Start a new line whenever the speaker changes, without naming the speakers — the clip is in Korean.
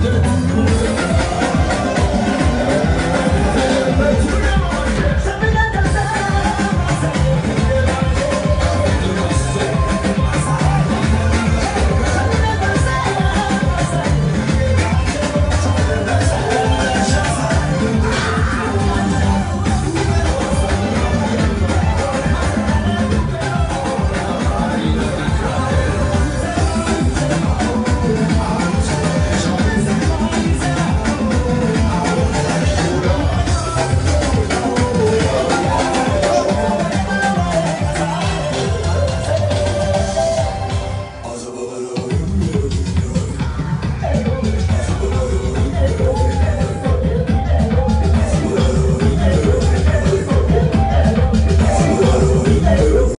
내 꿈을